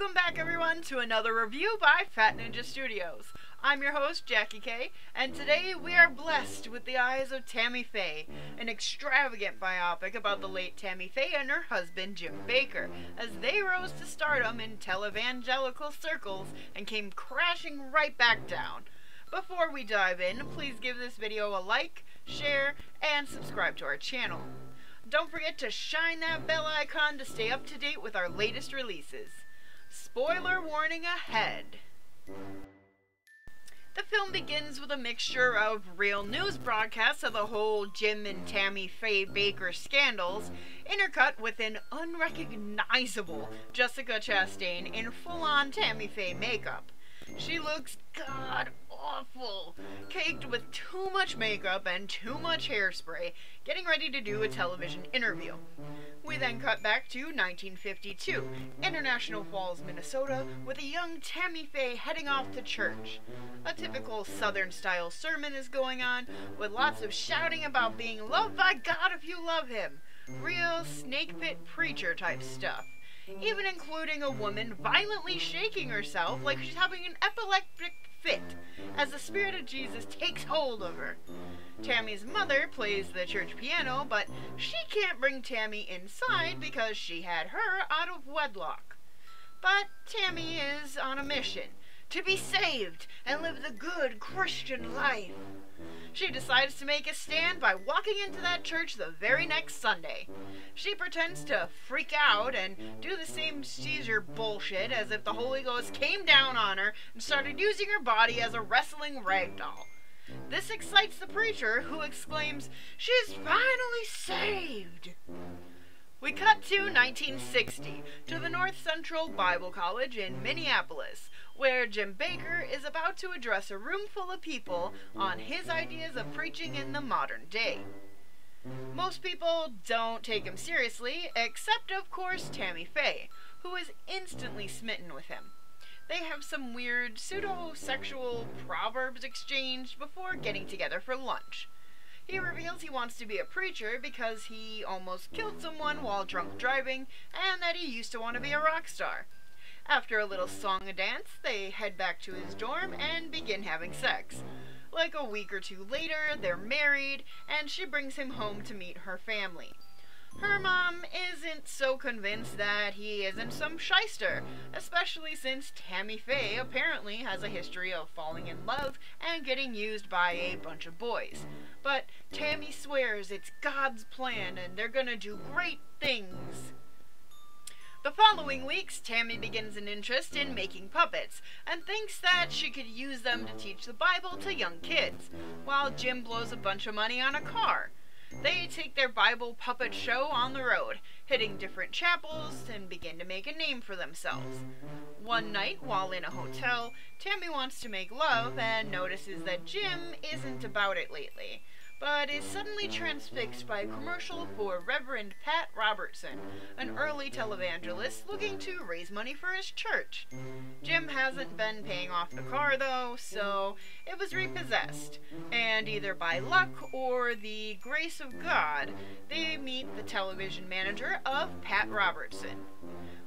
Welcome back, everyone, to another review by Fat Ninja Studios. I'm your host, Jackie K, and today we are blessed with the eyes of Tammy Faye, an extravagant biopic about the late Tammy Faye and her husband, Jim Bakker, as they rose to stardom in televangelical circles and came crashing right back down. Before we dive in, please give this video a like, share, and subscribe to our channel. Don't forget to shine that bell icon to stay up to date with our latest releases. Spoiler warning ahead. The film begins with a mixture of real news broadcasts of the whole Jim and Tammy Faye Bakker scandals, intercut with an unrecognizable Jessica Chastain in full on Tammy Faye makeup. She looks god awful, caked with too much makeup and too much hairspray, getting ready to do a television interview. We then cut back to 1952, International Falls, Minnesota, with a young Tammy Faye heading off to church. A typical Southern style sermon is going on, with lots of shouting about being loved by God if you love Him. Real snake pit preacher type stuff even including a woman violently shaking herself like she's having an epileptic fit as the Spirit of Jesus takes hold of her. Tammy's mother plays the church piano, but she can't bring Tammy inside because she had her out of wedlock. But Tammy is on a mission to be saved and live the good Christian life. She decides to make a stand by walking into that church the very next Sunday. She pretends to freak out and do the same seizure bullshit as if the Holy Ghost came down on her and started using her body as a wrestling rag doll. This excites the preacher, who exclaims, She's finally saved! We cut to 1960, to the North Central Bible College in Minneapolis, where Jim Bakker is about to address a room full of people on his ideas of preaching in the modern day. Most people don't take him seriously, except, of course, Tammy Faye, who is instantly smitten with him. They have some weird pseudo-sexual proverbs exchanged before getting together for lunch. He reveals he wants to be a preacher because he almost killed someone while drunk driving, and that he used to want to be a rock star. After a little song and dance, they head back to his dorm and begin having sex. Like a week or two later, they're married, and she brings him home to meet her family. Her mom isn't so convinced that he isn't some shyster, especially since Tammy Faye apparently has a history of falling in love and getting used by a bunch of boys. But Tammy swears it's God's plan and they're gonna do great things. The following weeks, Tammy begins an interest in making puppets and thinks that she could use them to teach the Bible to young kids, while Jim blows a bunch of money on a car. They take their Bible puppet show on the road, hitting different chapels, and begin to make a name for themselves. One night, while in a hotel, Tammy wants to make love and notices that Jim isn't about it lately but is suddenly transfixed by a commercial for Reverend Pat Robertson, an early televangelist looking to raise money for his church. Jim hasn't been paying off the car though, so it was repossessed, and either by luck or the grace of God, they meet the television manager of Pat Robertson.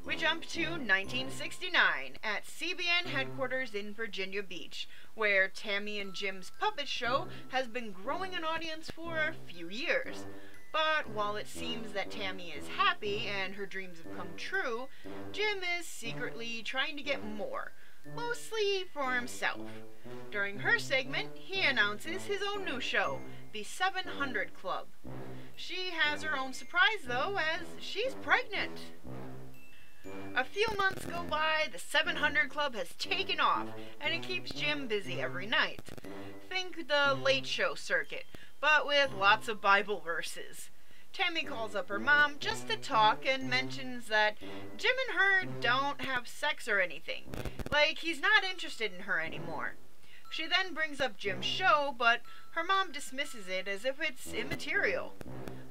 We jump to 1969 at CBN headquarters in Virginia Beach, where Tammy and Jim's puppet show has been growing an audience for a few years. But while it seems that Tammy is happy and her dreams have come true, Jim is secretly trying to get more, mostly for himself. During her segment, he announces his own new show, the 700 Club. She has her own surprise though, as she's pregnant. A few months go by, the 700 Club has taken off, and it keeps Jim busy every night. Think the late show circuit, but with lots of Bible verses. Tammy calls up her mom just to talk and mentions that Jim and her don't have sex or anything. Like, he's not interested in her anymore. She then brings up Jim's show, but her mom dismisses it as if it's immaterial.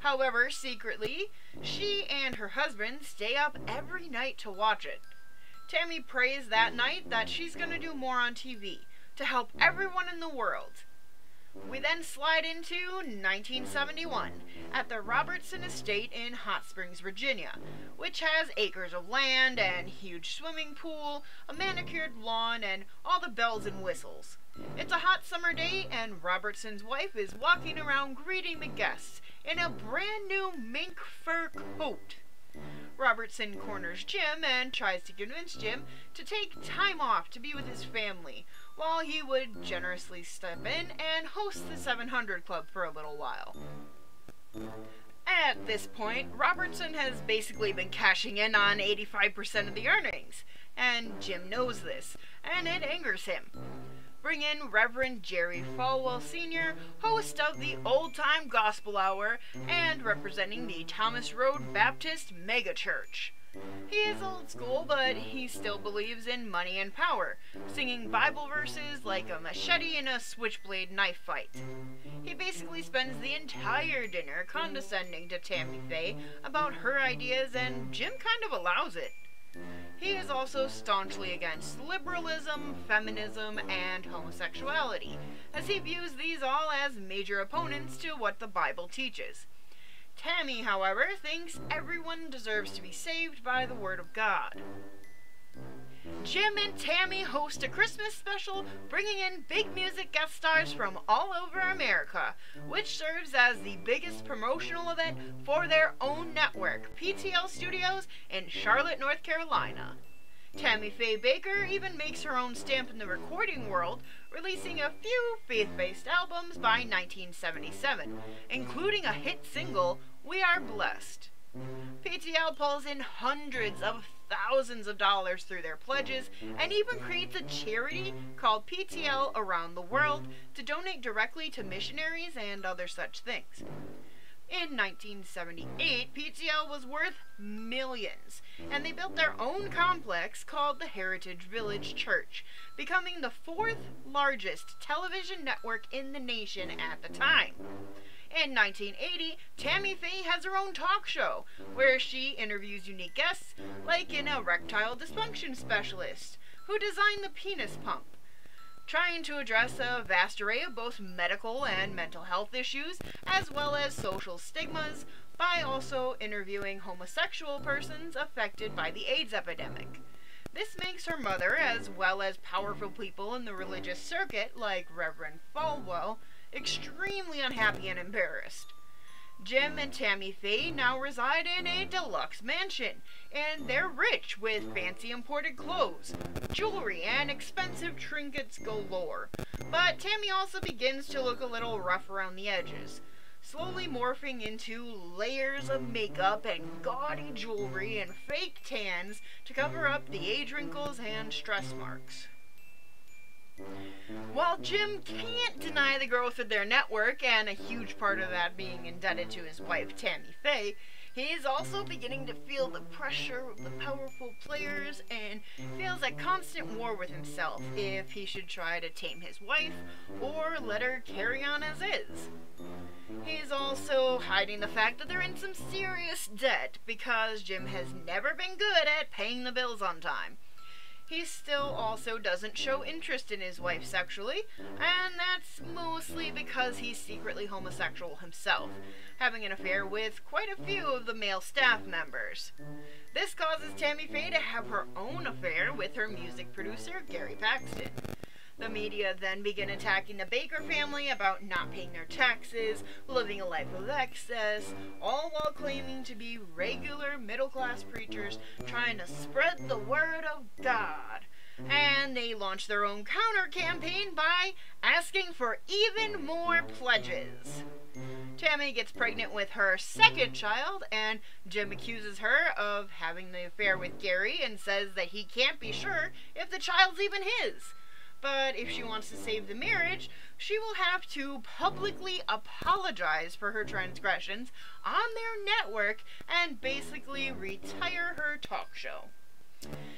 However, secretly, she and her husband stay up every night to watch it. Tammy prays that night that she's going to do more on TV to help everyone in the world. We then slide into 1971 at the Robertson Estate in Hot Springs, Virginia, which has acres of land and huge swimming pool, a manicured lawn, and all the bells and whistles. It's a hot summer day, and Robertson's wife is walking around greeting the guests in a brand new mink fur coat. Robertson corners Jim and tries to convince Jim to take time off to be with his family, while he would generously step in and host the 700 Club for a little while. At this point, Robertson has basically been cashing in on 85% of the earnings, and Jim knows this, and it angers him. Bring in Reverend Jerry Falwell Sr., host of the Old Time Gospel Hour and representing the Thomas Road Baptist Megachurch. He is old school, but he still believes in money and power, singing Bible verses like a machete in a switchblade knife fight. He basically spends the entire dinner condescending to Tammy Faye about her ideas, and Jim kind of allows it. He is also staunchly against liberalism, feminism, and homosexuality, as he views these all as major opponents to what the Bible teaches. Tammy, however, thinks everyone deserves to be saved by the Word of God. Jim and Tammy host a Christmas special bringing in big music guest stars from all over America, which serves as the biggest promotional event for their own network, PTL Studios in Charlotte, North Carolina. Tammy Faye Bakker even makes her own stamp in the recording world, releasing a few faith based albums by 1977, including a hit single, We Are Blessed. PTL pulls in hundreds of thousands of dollars through their pledges and even creates a charity called PTL Around the World to donate directly to missionaries and other such things. In 1978, PTL was worth millions, and they built their own complex called the Heritage Village Church, becoming the fourth largest television network in the nation at the time. In 1980, Tammy Faye has her own talk show where she interviews unique guests, like an erectile dysfunction specialist who designed the penis pump. Trying to address a vast array of both medical and mental health issues, as well as social stigmas, by also interviewing homosexual persons affected by the AIDS epidemic. This makes her mother, as well as powerful people in the religious circuit, like Reverend Falwell, extremely unhappy and embarrassed. Jim and Tammy Faye now reside in a deluxe mansion, and they're rich with fancy imported clothes, jewelry, and expensive trinkets galore. But Tammy also begins to look a little rough around the edges, slowly morphing into layers of makeup and gaudy jewelry and fake tans to cover up the age wrinkles and stress marks. While Jim can't deny the growth of their network, and a huge part of that being indebted to his wife Tammy Faye, he is also beginning to feel the pressure of the powerful players and feels at constant war with himself if he should try to tame his wife or let her carry on as is. He's also hiding the fact that they're in some serious debt because Jim has never been good at paying the bills on time he still also doesn't show interest in his wife sexually, and that's mostly because he's secretly homosexual himself, having an affair with quite a few of the male staff members. This causes Tammy Faye to have her own affair with her music producer, Gary Paxton. The media then begin attacking the Bakker family about not paying their taxes, living a life of excess, all while claiming to be regular middle class preachers trying to spread the word of God. And they launch their own counter campaign by asking for even more pledges. Tammy gets pregnant with her second child, and Jim accuses her of having the affair with Gary and says that he can't be sure if the child's even his. But if she wants to save the marriage, she will have to publicly apologize for her transgressions on their network and basically retire her talk show.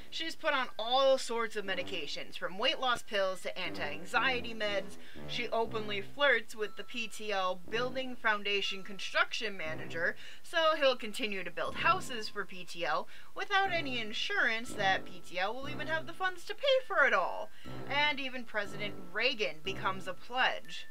She's put on all sorts of medications, from weight loss pills to anti anxiety meds. She openly flirts with the PTL Building Foundation construction manager, so he'll continue to build houses for PTL without any insurance that PTL will even have the funds to pay for it all. And even President Reagan becomes a pledge.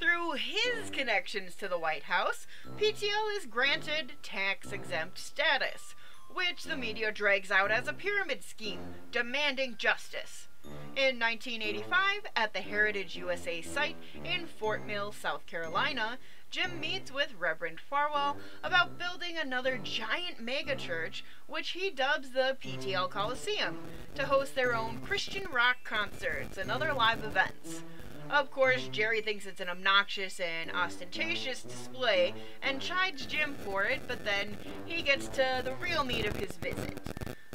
Through his connections to the White House, PTL is granted tax exempt status, which the media drags out as a pyramid scheme demanding justice. In 1985, at the Heritage USA site in Fort Mill, South Carolina, Jim meets with Reverend Falwell about building another giant megachurch, which he dubs the PTL Coliseum, to host their own Christian rock concerts and other live events. Of course, Jerry thinks it's an obnoxious and ostentatious display and chides Jim for it, but then he gets to the real meat of his visit.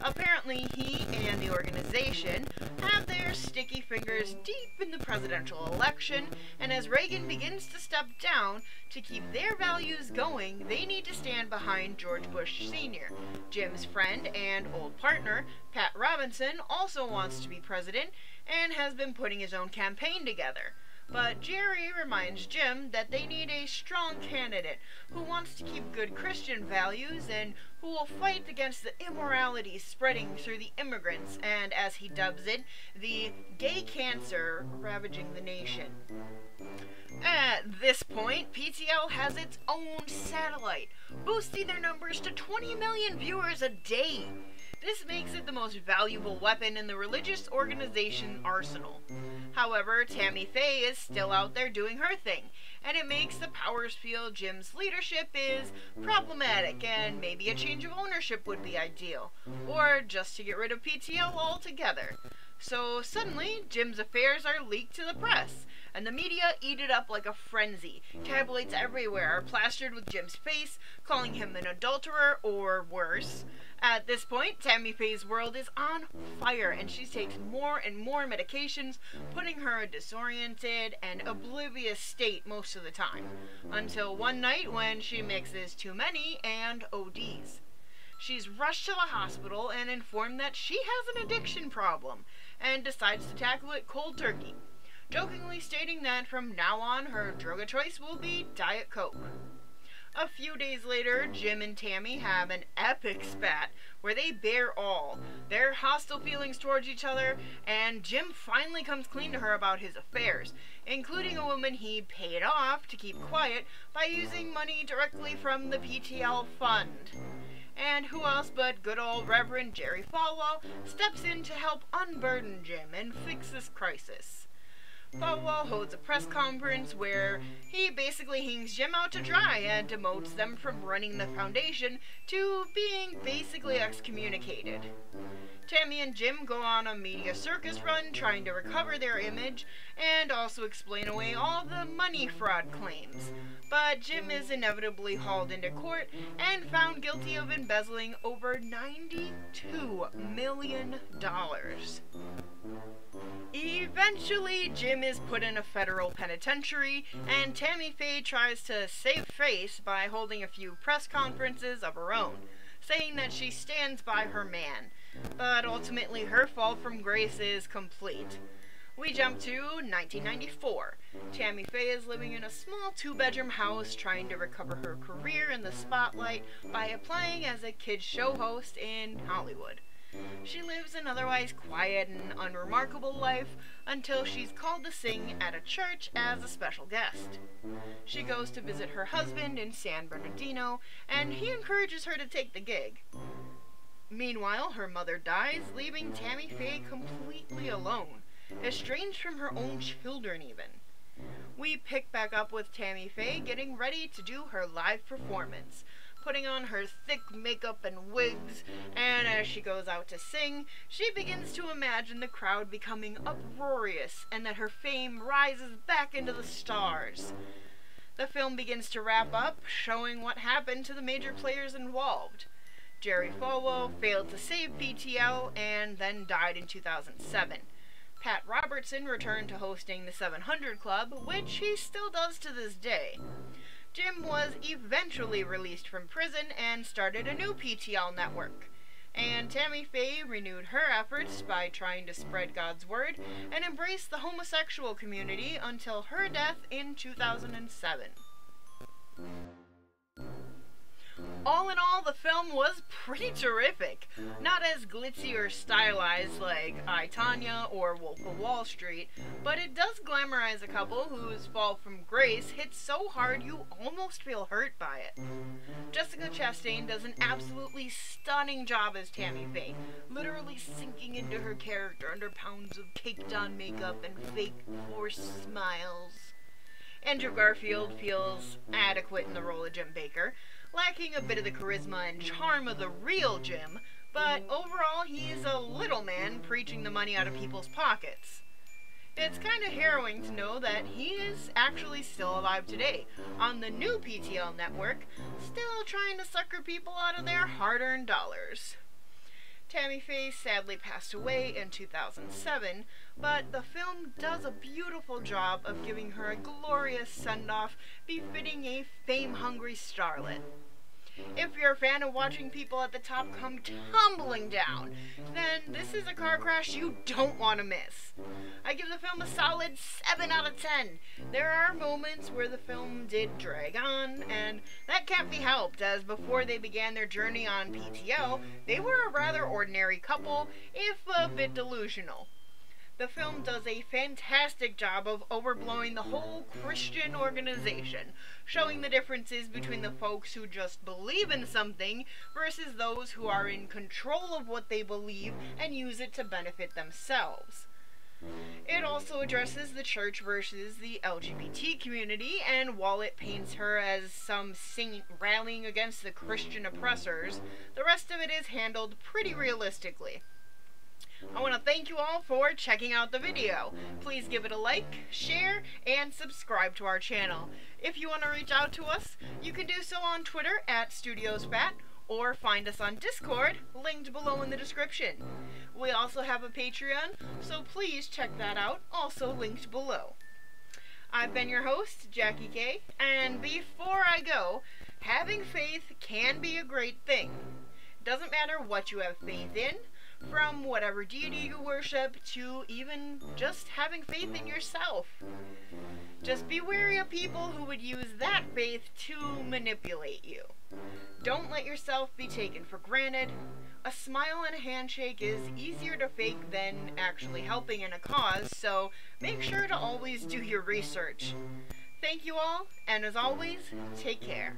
Apparently, he and the organization have their sticky fingers deep in the presidential election, and as Reagan begins to step down to keep their values going, they need to stand behind George Bush Sr. Jim's friend and old partner, Pat Robertson, also wants to be president and has been putting his own campaign together. But Jerry reminds Jim that they need a strong candidate who wants to keep good Christian values and who will fight against the immorality spreading through the immigrants and, as he dubs it, the gay cancer ravaging the nation. At this point, PTL has its own satellite, boosting their numbers to 20 million viewers a day. This makes it the most valuable weapon in the religious organization arsenal. However, Tammy Faye is still out there doing her thing, and it makes the powers feel Jim's leadership is problematic and maybe a change of ownership would be ideal, or just to get rid of PTL altogether. So suddenly, Jim's affairs are leaked to the press, and the media eat it up like a frenzy. Tabloids everywhere are plastered with Jim's face, calling him an adulterer or worse. At this point, Tammy Faye's world is on fire, and she takes more and more medications, putting her in a disoriented and oblivious state most of the time. Until one night when she mixes too many and ODs. She's rushed to the hospital and informed that she has an addiction problem, and decides to tackle it cold turkey, jokingly stating that from now on her drug of choice will be Diet Coke. A few days later, Jim and Tammy have an epic spat where they bear all their hostile feelings towards each other, and Jim finally comes clean to her about his affairs, including a woman he paid off to keep quiet by using money directly from the PTL fund. And who else but good old Reverend Jerry Falwell steps in to help unburden Jim and fix this crisis. Falwell holds a press conference where he basically hangs Jim out to dry and demotes them from running the foundation to being basically excommunicated. Tammy and Jim go on a media circus run trying to recover their image and also explain away all the money fraud claims. But Jim is inevitably hauled into court and found guilty of embezzling over $92 million. Eventually, Jim is put in a federal penitentiary, and Tammy Faye tries to save face by holding a few press conferences of her own, saying that she stands by her man. But ultimately, her fall from grace is complete. We jump to 1994. Tammy Faye is living in a small two bedroom house trying to recover her career in the spotlight by applying as a kids show host in Hollywood. She lives an otherwise quiet and unremarkable life until she's called to sing at a church as a special guest. She goes to visit her husband in San Bernardino, and he encourages her to take the gig. Meanwhile, her mother dies, leaving Tammy Faye completely alone, estranged from her own children even. We pick back up with Tammy Faye getting ready to do her live performance, putting on her thick makeup and wigs, and as she goes out to sing, she begins to imagine the crowd becoming uproarious and that her fame rises back into the stars. The film begins to wrap up, showing what happened to the major players involved. Jerry Falwell failed to save PTL and then died in 2007. Pat Robertson returned to hosting the 700 Club, which he still does to this day. Jim was eventually released from prison and started a new PTL network. And Tammy Faye renewed her efforts by trying to spread God's word and embrace the homosexual community until her death in 2007. All in all, the film was pretty terrific. Not as glitzy or stylized like I, Tonya or Wolf of Wall Street, but it does glamorize a couple whose fall from grace hits so hard you almost feel hurt by it. Jessica Chastain does an absolutely stunning job as Tammy Faye, literally sinking into her character under pounds of caked on makeup and fake forced smiles. Andrew Garfield feels adequate in the role of Jim Bakker, lacking a bit of the charisma and charm of the real Jim, but overall he's a little man preaching the money out of people's pockets. It's kind of harrowing to know that he is actually still alive today, on the new PTL network, still trying to sucker people out of their hard earned dollars. Tammy Faye sadly passed away in 2007, but the film does a beautiful job of giving her a glorious send off befitting a fame hungry starlet. If you're a fan of watching people at the top come tumbling down, then this is a car crash you don't want to miss. I give the film a solid 7 out of 10. There are moments where the film did drag on, and that can't be helped, as before they began their journey on PTL, they were a rather ordinary couple, if a bit delusional. The film does a fantastic job of overblowing the whole Christian organization, showing the differences between the folks who just believe in something versus those who are in control of what they believe and use it to benefit themselves. It also addresses the church versus the LGBT community, and while it paints her as some saint rallying against the Christian oppressors, the rest of it is handled pretty realistically. I want to thank you all for checking out the video. Please give it a like, share, and subscribe to our channel. If you want to reach out to us, you can do so on Twitter at StudiosFat or find us on Discord, linked below in the description. We also have a Patreon, so please check that out, also linked below. I've been your host, Jackie K, and before I go, having faith can be a great thing. Doesn't matter what you have faith in, from whatever deity you worship to even just having faith in yourself. Just be wary of people who would use that faith to manipulate you. Don't let yourself be taken for granted. A smile and a handshake is easier to fake than actually helping in a cause, so make sure to always do your research. Thank you all, and as always, take care.